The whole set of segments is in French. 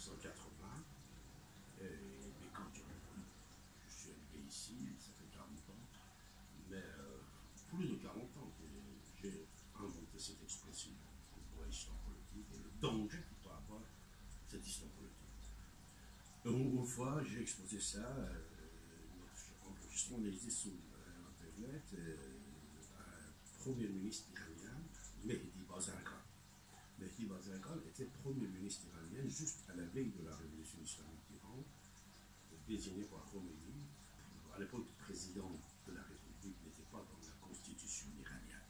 1980. Et, mais quand je, je suis arrivé ici, ça fait 40 ans, mais euh, plus de 40 ans que j'ai inventé cette expression pour histoire politique et le danger qu'il peut avoir cette histoire politique. Donc, une fois, j'ai exposé ça, euh, enregistrement existe sur euh, Internet, euh, un premier ministre iranien, Mehdi Bazargan. Mehdi Bazargan était Premier ministre iranien juste à la veille de la révolution islamique d'Iran, désigné par Khomeini. À l'époque, le président de la République n'était pas dans la constitution iranienne.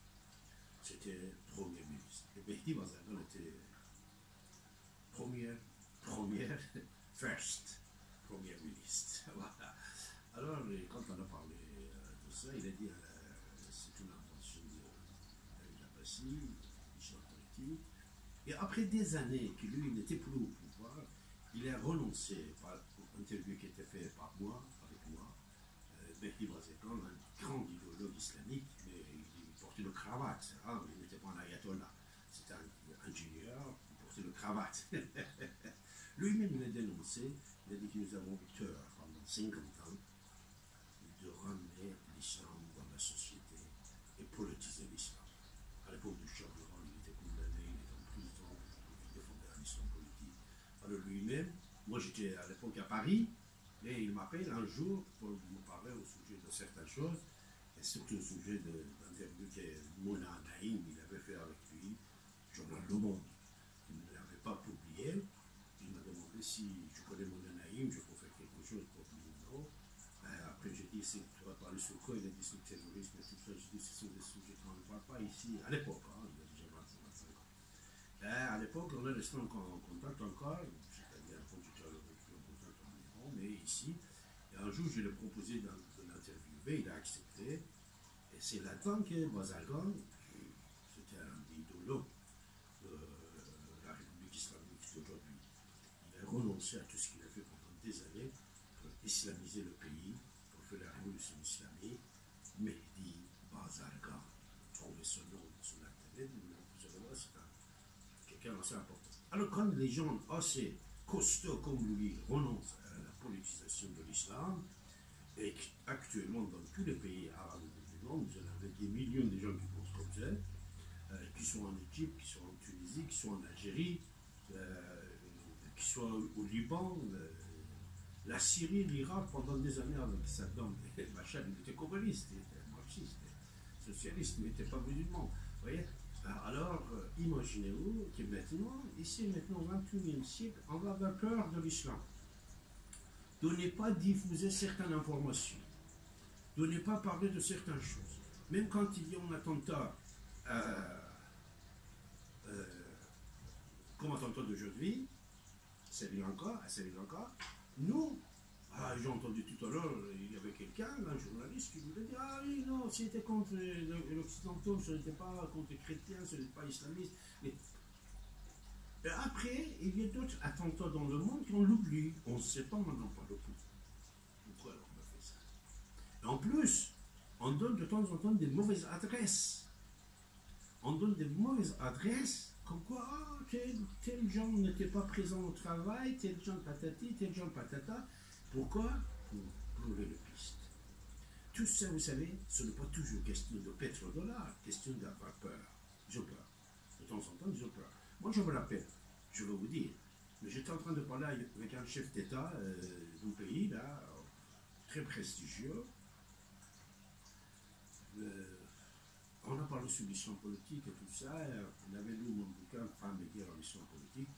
C'était Premier ministre. Et Mehdi Bazargan était première, première, first, Premier ministre. Voilà. Alors, quand on a parlé euh, de ça, il a dit euh, c'est une invention de Abbassi, l'histoire politique. Et après des années que lui n'était plus au pouvoir, il a renoncé par une interview qui était faite par moi, avec moi, Mehdi Bazargan, un grand idéologue islamique, mais il portait le cravate, hein, il n'était pas un ayatollah, c'était un ingénieur, il portait le cravate. Lui-même l'a dénoncé, il a dit que nous avons eu tort pendant 50 ans de ramener l'islam dans la société et politiser l'islam. À l'époque du Shah d'Iran, il était condamné, il était en prison, politique. Alors lui-même, moi j'étais à l'époque à Paris, et il m'appelle un jour pour me parler au sujet de certaines choses, et surtout au sujet d'interview que Mona Naïm, il avait fait avec lui, journal Le Monde. Il ne l'avait pas publié, il m'a demandé si je connais Mona Naïm, je peux faire quelque chose pour lui. Non. Euh, après, j'ai dit, tu vas parler sur quoi? Il a dit sur le terrorisme et tout ça. J'ai dit, ce sont des sujets qu'on ne parle pas ici, à l'époque, hein, il y a déjà 25 ans. Euh, à l'époque, on est resté en, contact encore, c'est-à-dire en contact en mais ici. Et un jour, je lui ai proposé l'interviewer, il a accepté. Et c'est là-dedans que Bazargan, c'était un idéologue de la République islamique d'aujourd'hui, il a renoncé à tout ce qu'il a fait pendant des années pour islamiser le pays, pour faire la révolution islamique. Mehdi Bazargan, trouvez ce nom sur Internet, vous allez voir, c'est un- important. Alors quand les gens assez costauds comme lui renoncent à la politisation de l'islam, et actuellement dans tous les pays arabes du monde, vous en avez des millions de gens qui pensent comme ça, euh, qui sont en Égypte, qui sont en Tunisie, qui sont en Algérie, euh, qui sont au Liban, euh, la Syrie, l'Irak, pendant des années avec Saddam Bachar, il était communiste, il était marxiste, socialiste, mais il n'était pas musulman. Voyez Alors, euh, imaginez-vous que maintenant, ici, maintenant, au 21e siècle, on va avoir peur de l'islam. De ne pas diffuser certaines informations, de ne pas parler de certaines choses. Même quand il y a un attentat, euh, euh, comme attentat d'aujourd'hui, Sri Lanka, à Sri Lanka, nous, ah, j'ai entendu tout à l'heure, il y avait quelqu'un, un journaliste, qui voulait dire Ah oui, non, c'était contre l'Occidental, ce n'était pas contre les chrétiens, ce n'était pas islamiste. Et, après, il y a d'autres attentats dans le monde qu'on l'oublie. On ne sait pas maintenant pas le coup. Pourquoi on a fait ça? Et en plus, on donne de temps en temps des mauvaises adresses. On donne des mauvaises adresses, comme quoi, ah, tel, tel gens n'était pas présent au travail, tel gens patati, tel gens patata. Pourquoi Pour brûler le piste. Tout ça, vous savez, ce n'est pas toujours question de pétrodollars, question d'avoir peur. J'ai peur. De temps en temps, j'ai peur. Moi, je me rappelle, je vais vous dire, mais j'étais en train de parler avec un chef d'État euh, d'un pays, là, très prestigieux. Euh, on a parlé sur l'histoire politique et tout ça. On avait lu mon bouquin Femmes et guerre en histoire politique,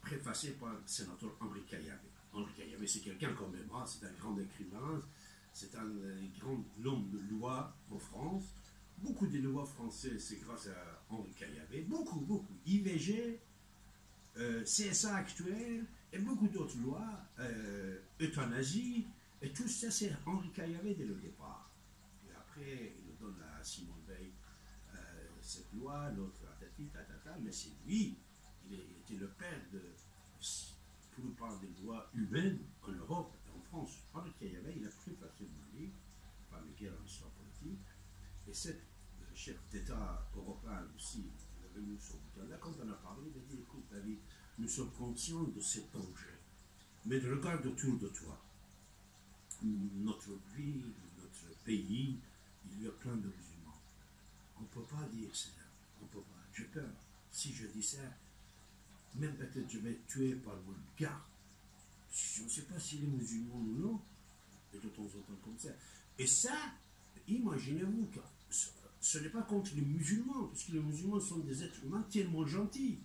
préfacé par le sénateur Henri Caillavet. Henri Caillavet, c'est quelqu'un quand même, c'est un grand écrivain, c'est un grand homme de loi en France. Beaucoup de lois françaises, c'est grâce à Henri Caillavet. Beaucoup, beaucoup. IVG, euh, CSA actuel, et beaucoup d'autres lois, euh, euthanasie, et tout ça, c'est Henri Caillavet dès le départ. Et après, il nous donne à Simone Veil euh, cette loi, l'autre tatati, tatata, mais c'est lui, il, est- il était le père de la plupart des lois humaines en Europe et en France. Henri Caillavet, il a pris facilement le livre, par les guerres en histoire politique, et cette euh, chef d'État européen aussi, il avait mis son bouquin là, quand on a parlé, il a dit écoute, David, nous sommes conscients de ce danger. Mais regarde autour de toi. Notre vie, notre pays, il y a plein de musulmans. On ne peut pas dire ça. On ne peut pas. J'ai peur. Si je dis ça, même peut-être je vais être tué par mon gars. Je ne sais pas s'il est musulman ou non. Et de temps en temps comme ça. Et ça, imaginez-vous que ce, n'est pas contre les musulmans, parce que les musulmans sont des êtres humains tellement gentils.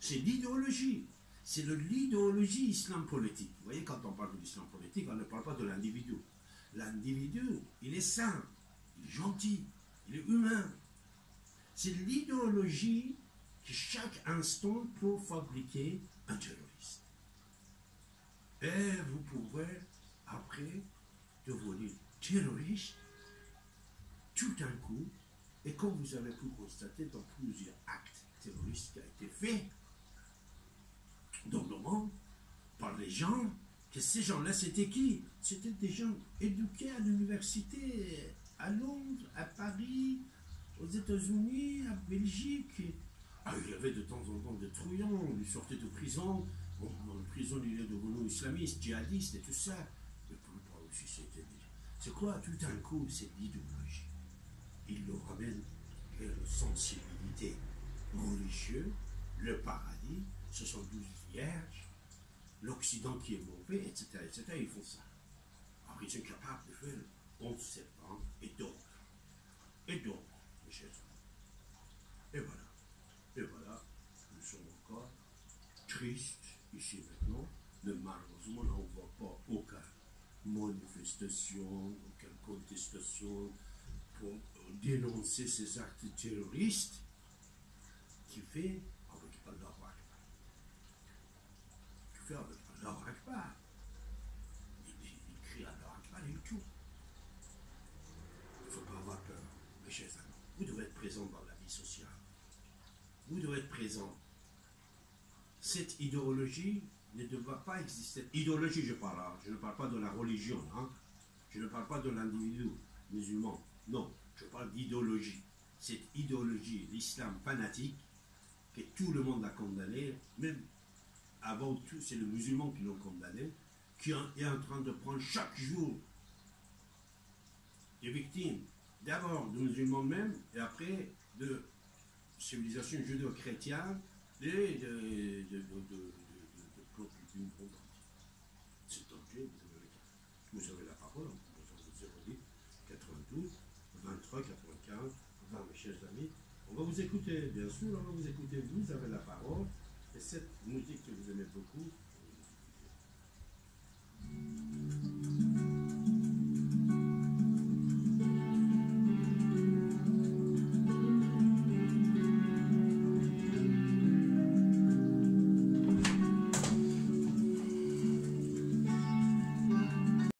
C'est l'idéologie. C'est de l'idéologie islam politique. Vous voyez, quand on parle de l'islam politique, on ne parle pas de l'individu. L'individu, il est sain, il est gentil, il est humain. C'est l'idéologie chaque instant, peut fabriquer un terroriste. Et vous pouvez, après, devenir terroriste tout d'un coup, et comme vous avez pu constater dans plusieurs actes terroristes qui ont été faits dans le monde, par les gens, que ces gens-là, c'était qui? C'était des gens éduqués à l'université, à Londres, à Paris, aux États-Unis, à Belgique. Ah, il y avait de temps en temps des trouillons, ils sortaient de prison. Bon, dans la prison, il est devenu islamiste, djihadiste et tout ça. Mais pour le aussi, c'était. C'est quoi Tout d'un coup, c'est l'idéologie il le ramène vers la sensibilité religieuse, le paradis, ce sont douze vierges, l'Occident qui est mauvais, etc., etc. Ils font ça. Alors ils sont capables de faire 11 septembre et d'autres. Et d'autres, mes chers amis. Et voilà. Et voilà, nous sommes encore tristes ici maintenant, mais malheureusement, on ne voit pas aucune manifestation, aucune contestation pour dénoncer ces actes terroristes qui fait avec Allah Akbar. Qui fait avec Allah Akbar. Il, il crie Allah Akbar et tout. Il ne faut pas avoir peur, mes chers amis. Vous devez être présent dans la vie sociale. Vous devez être présent. Cette idéologie ne devra pas exister. Idéologie, je parle. hein. Je ne parle pas de la religion. hein. Je ne parle pas de l'individu musulman. Non, je parle d'idéologie. Cette idéologie, l'islam fanatique, que tout le monde a condamné, même avant tout, c'est le musulman qui l'ont condamné, qui est en train de prendre chaque jour des victimes, d'abord de musulmans même, et après de civilisation judéo-chrétienne, de, de, de, de, de, de- de peuples du monde entier. C'est danger, vous avez, vous avez la parole, en composant de 08 92 23 95 20, mes chers amis. On va vous écouter, bien sûr, on va vous écouter. Vous avez la parole. Et cette musique que vous aimez beaucoup,